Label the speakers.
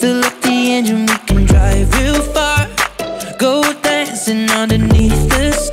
Speaker 1: Fill up the engine, we can drive real far. Go dancing underneath the sun